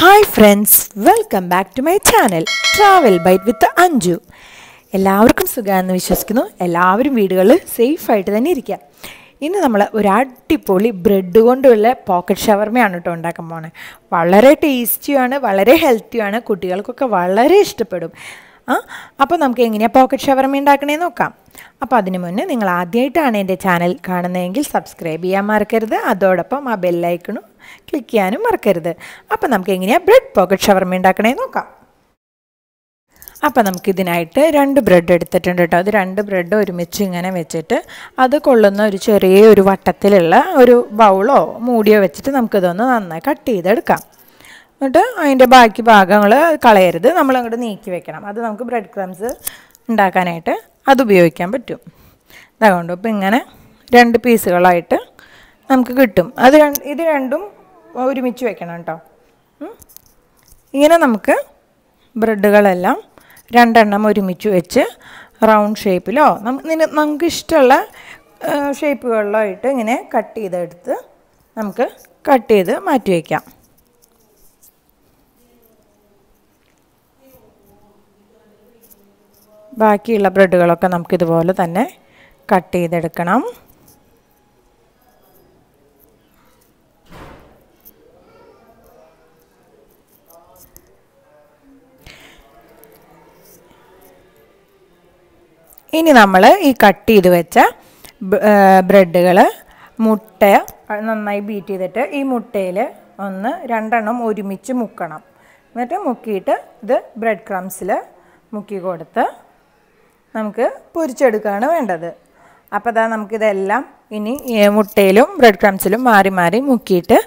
Hi friends welcome back to my channel travel bite with Anju എല്ലാവർക്കും സുഖമാണെന്ന് വിശ്വസിക്കുന്നു. എല്ലാവരും വീടുകളിൽ സേഫായിട്ട് തന്നെ ഇരിക്കുക ഇന്ന് നമ്മൾ ഒരു അടിപൊളി ബ്രെഡ് കൊണ്ടുള്ള പോക്കറ്റ് ഷവർമയാണ് കേട്ടോ ഉണ്ടാക്കാൻ പോണേ. വളരെ ടേസ്റ്റിയാണ് വളരെ ഹെൽത്തിയാണ് കുട്ടികൾക്കൊക്കെ വളരെ ഇഷ്ടപ്പെടും. ആ അപ്പോൾ നമുക്ക് എങ്ങനെയാണ് പോക്കറ്റ് ഷവർമ ഉണ്ടാക്കണേന്ന് നോക്കാം. അപ്പോൾ അതിന് മുന്നേ നിങ്ങൾ ആദ്യമായിട്ടാണ് എന്റെ ചാനൽ കാണുന്നതെങ്കിൽ സബ്സ്ക്രൈബ് ചെയ്യാൻ മറക്കരുത്. അതോടൊപ്പം ആ ബെല്ലൈക്കണും ക്ലിക്ക് ചെയ്യാനും മറക്കരുത്. അപ്പോൾ നമുക്ക് എങ്ങനെയാണ് ബ്രെഡ് പോക്കറ്റ് ഷവർമ ഉണ്ടാക്കണേ നോക്കാം. അപ്പോൾ നമുക്കിതിനായിട്ട് രണ്ട് ബ്രെഡ് എടുത്തിട്ടുണ്ട് കേട്ടോ. അത് രണ്ട് ബ്രെഡ് ഒരുമിച്ച് ഇങ്ങനെ വെച്ചിട്ട് അത് കൊള്ളുന്ന ഒരു ചെറിയ ഒരു വട്ടത്തിലുള്ള ഒരു ബൗളോ മൂടിയോ വെച്ചിട്ട് നമുക്കിതൊന്ന് നന്നായി കട്ട് ചെയ്തെടുക്കാം. എന്നിട്ട് അതിന്റെ ബാക്കി ഭാഗങ്ങൾ കളയരുത്. നമ്മൾ അങ്ങോട്ട് നീക്കി വെക്കണം. അത് നമുക്ക് ബ്രെഡ് ക്രംസ് ഉണ്ടാക്കാനായിട്ട് അത് ഉപയോഗിക്കാൻ പറ്റും. അതുകൊണ്ട് ഇപ്പോൾ ഇങ്ങനെ രണ്ട് പീസുകളായിട്ട് നമുക്ക് കിട്ടും. അത് ഇത് രണ്ടും ഒരുമിച്ച് വെക്കണം കേട്ടോ. ഇങ്ങനെ നമുക്ക് ബ്രെഡുകളെല്ലാം രണ്ടെണ്ണം ഒരുമിച്ച് വെച്ച് റൗണ്ട് ഷേപ്പിലോ നമുക്ക് നമുക്ക് ഇഷ്ടമുള്ള ഷേപ്പുകളിലോ ആയിട്ട് ഇങ്ങനെ കട്ട് ചെയ്തെടുത്ത് നമുക്ക് കട്ട് ചെയ്ത് മാറ്റി വയ്ക്കാം ബാക്കിയുള്ള ബ്രെഡുകളൊക്കെ നമുക്കിതുപോലെ തന്നെ കട്ട് ചെയ്തെടുക്കണം. ഇനി നമ്മൾ ഈ കട്ട് ചെയ്ത് വെച്ച ബ്രെഡുകൾ മുട്ട നന്നായി ബീറ്റ് ചെയ്തിട്ട് ഈ മുട്ടയിൽ ഒന്ന് രണ്ടെണ്ണം ഒരുമിച്ച് മുക്കണം. എന്നിട്ട് മുക്കിയിട്ട് ഇത് ബ്രെഡ് ക്രംസിൽ മുക്കി കൊടുത്ത് നമുക്ക് പൊരിച്ചെടുക്കുകയാണ് വേണ്ടത്. അപ്പോൾ അതാ നമുക്കിതെല്ലാം ഇനി മുട്ടയിലും ബ്രെഡ് ക്രംസിലും മാറി മാറി മുക്കിയിട്ട്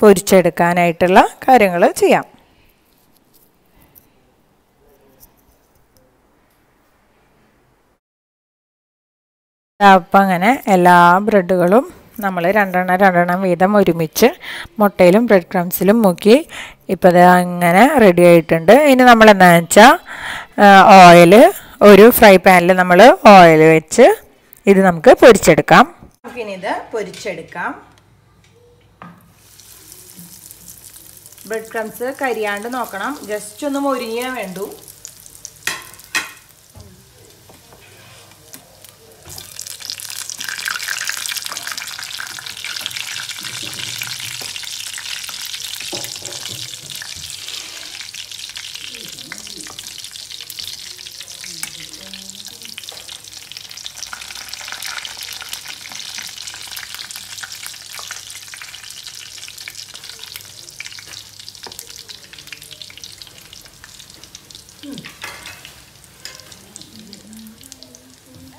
പൊരിച്ചെടുക്കാനായിട്ടുള്ള കാര്യങ്ങൾ ചെയ്യാം. അപ്പം അങ്ങനെ എല്ലാ ബ്രെഡുകളും നമ്മൾ രണ്ടെണ്ണം രണ്ടെണ്ണം വീതം ഒരുമിച്ച് മുട്ടയിലും ബ്രെഡ് ക്രംസിലും മുക്കി ഇപ്പോൾ ഇത് അങ്ങനെ റെഡി ആയിട്ടുണ്ട്. ഇനി നമ്മൾ എന്താണെന്ന് വെച്ചാൽ ഓയിൽ ഒരു ഫ്രൈ പാനിൽ നമ്മൾ ഓയിൽ വെച്ച് ഇത് നമുക്ക് പൊരിച്ചെടുക്കാം. നമുക്കിനി ഇത് പൊരിച്ചെടുക്കാം. ബ്രെഡ് ക്രംസ് കരിയാണ്ട് നോക്കണം. ജസ്റ്റ് ഒന്ന് മൊരിഞ്ഞേ വേണ്ടൂ.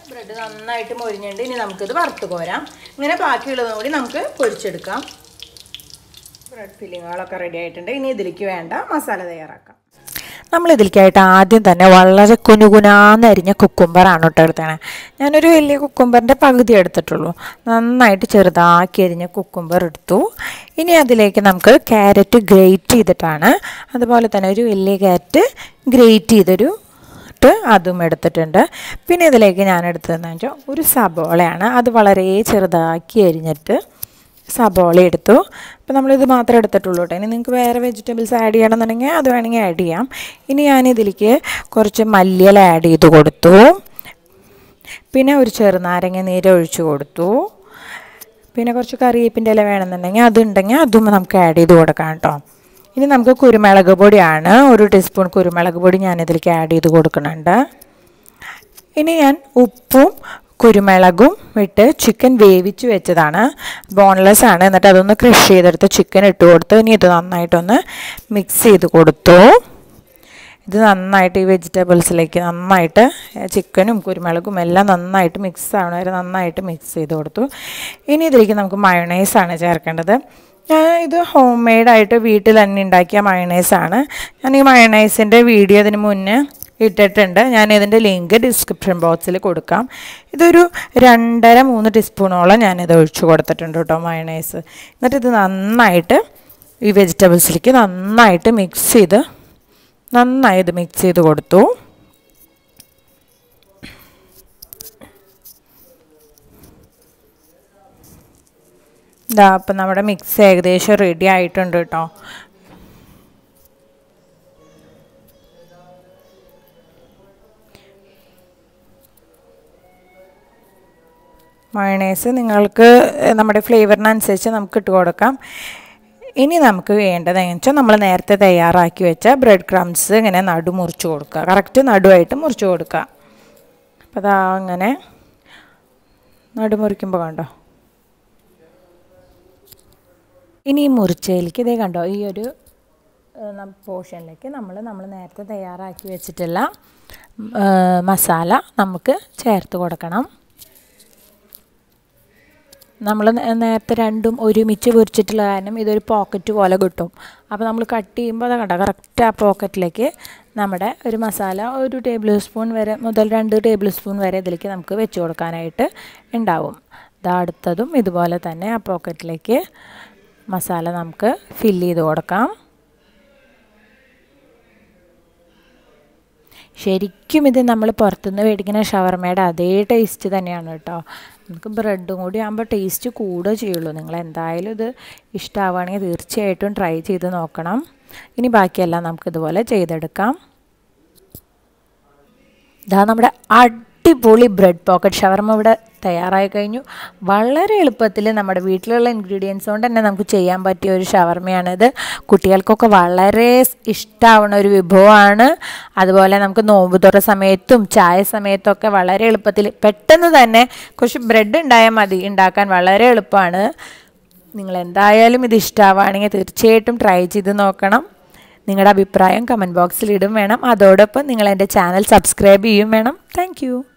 ബ്രെഡ് നന്നായിട്ട് മൊരിഞ്ഞുണ്ട് ഇനി നമുക്കിത് വറുത്ത് കോരാം. ഇങ്ങനെ ബാക്കിയുള്ളതും കൂടി നമുക്ക് പൊരിച്ചെടുക്കാം. ബ്രെഡ് ഫില്ലിങ്ങുകളൊക്കെ റെഡി ആയിട്ടുണ്ട്. ഇനി ഇതിലേക്ക് വേണ്ട മസാല തയ്യാറാക്കാം. നമ്മൾ ഇതിലേക്കായിട്ട് ആദ്യം തന്നെ വളരെ കുനുകുനാന്നരിഞ്ഞ കുക്കുംബറാണ് കേട്ടോ എടുത്തത് ഞാനൊരു വലിയ കുക്കുംബറിന്റെ പകുതി എടുത്തിട്ടുള്ളൂ. നന്നായിട്ട് ചെറുതാക്കി അരിഞ്ഞ കുക്കുംബർ എടുത്തു. ഇനി അതിലേക്ക് നമുക്ക് ക്യാരറ്റ് ഗ്രേറ്റ് ചെയ്തിട്ടാണ്. അതുപോലെ തന്നെ ഒരു വലിയ ക്യാരറ്റ് ഗ്രേറ്റ് ചെയ്തൊരു അതും എടുത്തിട്ടുണ്ട്. പിന്നെ ഇതിലേക്ക് ഞാൻ എടുത്തതെന്ന് വെച്ചാൽ ഒരു സബോളയാണ്. അത് വളരെ ചെറുതാക്കി അരിഞ്ഞിട്ട് സബോള എടുത്തു. അപ്പോൾ നമ്മളിത് മാത്രമേ എടുത്തിട്ടുള്ളൂ കേട്ടോ. ഇനി നിങ്ങൾക്ക് വേറെ വെജിറ്റബിൾസ് ആഡ് ചെയ്യണമെന്നുണ്ടെങ്കിൽ അത് വേണമെങ്കിൽ ആഡ് ചെയ്യാം. ഇനി ഞാൻ ഇതിലേക്ക് കുറച്ച് മല്ലിയില ആഡ് ചെയ്ത് കൊടുത്തു. പിന്നെ ഒരു ചെറുനാരങ്ങ നീര് ഒഴിച്ചു കൊടുത്തു. പിന്നെ കുറച്ച് കറിവേപ്പിന്റെ ഇല വേണമെന്നുണ്ടെങ്കിൽ അതുണ്ടെങ്കിൽ അതും നമുക്ക് ആഡ് ചെയ്ത് കൊടുക്കാം കേട്ടോ. ഇനി നമുക്ക് കുരുമുളക് പൊടിയാണ്. ഒരു ടീസ്പൂൺ കുരുമുളക് പൊടി ഞാനിതിലേക്ക് ആഡ് ചെയ്ത് കൊടുക്കുന്നുണ്ട്. ഇനി ഞാൻ ഉപ്പും കുരുമുളകും ഇട്ട് ചിക്കൻ വേവിച്ച് വെച്ചതാണ്. ബോൺലെസ് ആണ്. എന്നിട്ട് അതൊന്ന് ക്രഷ് ചെയ്തെടുത്ത് ചിക്കൻ ഇട്ട് കൊടുത്ത്. ഇനി ഇത് നന്നായിട്ടൊന്ന് മിക്സ് ചെയ്ത് കൊടുത്തു. ഇത് നന്നായിട്ട് ഈ വെജിറ്റബിൾസിലേക്ക് നന്നായിട്ട് ചിക്കനും കുരുമുളകും എല്ലാം നന്നായിട്ട് മിക്സ് ആവണ വരെ നന്നായിട്ട് മിക്സ് ചെയ്ത് കൊടുത്തു. ഇനി ഇതിലേക്ക് നമുക്ക് മയണൈസാണ് ചേർക്കേണ്ടത്. ഞാൻ ഇത് ഹോം മെയ്ഡായിട്ട് വീട്ടിൽ തന്നെ ഉണ്ടാക്കിയ മയണൈസാണ് ഞാൻ ഈ മയണൈസിന്റെ വീഡിയോ ഇതിന് മുന്നേ ഇട്ടിട്ടുണ്ട്. ഞാൻ ഇതിന്റെ ലിങ്ക് ഡിസ്ക്രിപ്ഷൻ ബോക്സിൽ കൊടുക്കാം. ഇതൊരു രണ്ടര മൂന്ന് ടീസ്പൂണോളം ഞാനിത് ഒഴിച്ചു കൊടുത്തിട്ടുണ്ട് കേട്ടോ മയണൈസ് എന്നിട്ട് ഇത് നന്നായിട്ട് ഈ വെജിറ്റബിൾസിലേക്ക് നന്നായിട്ട് മിക്സ് ചെയ്ത് നന്നായി ഇത് മിക്സ് ചെയ്ത് കൊടുത്തു. ഇതാ അപ്പം നമ്മുടെ മിക്സ് ഏകദേശം റെഡി ആയിട്ടുണ്ട് കേട്ടോ മയണൈസ് നിങ്ങൾക്ക് നമ്മുടെ ഫ്ലേവറിനനുസരിച്ച് നമുക്ക് ഇട്ട് കൊടുക്കാം. ഇനി നമുക്ക് വേണ്ടത് എന്ന് വെച്ചാൽ നമ്മൾ നേരത്തെ തയ്യാറാക്കി വെച്ച ബ്രെഡ് ക്രംസ് ഇങ്ങനെ നടു മുറിച്ച് കൊടുക്കുക. കറക്റ്റ് നടുവായിട്ട് മുറിച്ച് കൊടുക്കുക. അപ്പോൾ അതാ അങ്ങനെ നടു മുറിക്കുമ്പോൾ കണ്ടോ? ഇനി ഈ മുറിച്ചയിലേക്ക് ഇതേ കണ്ടോ? ഈ ഒരു പോർഷനിലേക്ക് നമ്മൾ നമ്മൾ നേരത്തെ തയ്യാറാക്കി വെച്ചിട്ടുള്ള മസാല നമുക്ക് ചേർത്ത് കൊടുക്കണം. നമ്മൾ നേരത്തെ രണ്ടും ഒരുമിച്ച് പൊരിച്ചിട്ടുള്ള കാരണം ഇതൊരു പോക്കറ്റ് പോലെ കിട്ടും. അപ്പോൾ നമ്മൾ കട്ട് ചെയ്യുമ്പോൾ അത് കണ്ട കറക്റ്റ് ആ പോക്കറ്റിലേക്ക് നമ്മുടെ ഒരു മസാല ഒരു ടേബിൾ സ്പൂൺ വരെ മുതൽ രണ്ട് ടേബിൾ സ്പൂൺ വരെ ഇതിലേക്ക് നമുക്ക് വെച്ച് കൊടുക്കാനായിട്ട് ഉണ്ടാവും ഇതാ അടുത്തതും ഇതുപോലെ തന്നെ ആ പോക്കറ്റിലേക്ക് മസാല നമുക്ക് ഫില്ല് ചെയ്ത് കൊടുക്കാം. ശരിക്കും ഇത് നമ്മൾ പുറത്തുനിന്ന് മേടിക്കുന്ന ഷവർമയുടെ അതേ ടേസ്റ്റ് തന്നെയാണ് കേട്ടോ. നമുക്ക് ബ്രെഡും കൂടി ആകുമ്പോൾ ടേസ്റ്റ് കൂടുകയോ ചെയ്യുള്ളൂ. നിങ്ങൾ എന്തായാലും ഇത് ഇഷ്ടമാവുകയാണെങ്കിൽ തീർച്ചയായിട്ടും ട്രൈ ചെയ്ത് നോക്കണം. ഇനി ബാക്കിയെല്ലാം നമുക്കിതുപോലെ ചെയ്തെടുക്കാം. ഇതാ നമ്മുടെ അടിപൊളി ബ്രെഡ് പോക്കറ്റ് ഷവർമ ഇവിടെ തയ്യാറായി കഴിഞ്ഞു. വളരെ എളുപ്പത്തിൽ നമ്മുടെ വീട്ടിലുള്ള ഇൻഗ്രീഡിയൻസ് കൊണ്ട് തന്നെ നമുക്ക് ചെയ്യാൻ പറ്റിയ ഒരു ഷവർമയാണിത്. കുട്ടികൾക്കൊക്കെ വളരെ ഇഷ്ടമാവുന്ന ഒരു വിഭവമാണ്. അതുപോലെ നമുക്ക് നോമ്പ് തുറ സമയത്തും ചായ സമയത്തൊക്കെ വളരെ എളുപ്പത്തിൽ പെട്ടെന്ന് തന്നെ കുറച്ച് ബ്രെഡ് ഉണ്ടായാൽ മതി. ഉണ്ടാക്കാൻ വളരെ എളുപ്പമാണ്. നിങ്ങൾ എന്തായാലും ഇത് ഇഷ്ടമാവുകയാണെങ്കിൽ തീർച്ചയായിട്ടും ട്രൈ ചെയ്ത് നോക്കണം. നിങ്ങളുടെ അഭിപ്രായം കമന്റ് ബോക്സിൽ ഇടും വേണം. അതോടൊപ്പം നിങ്ങൾ എന്റെ ചാനൽ സബ്സ്ക്രൈബ് ചെയ്യും വേണം. താങ്ക്